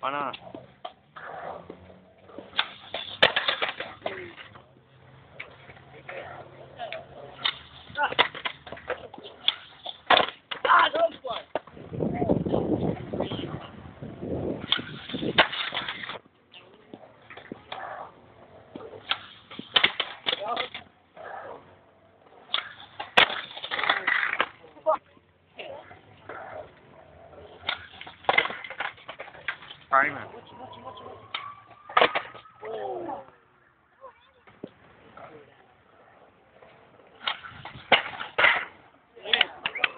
完了。Aynen.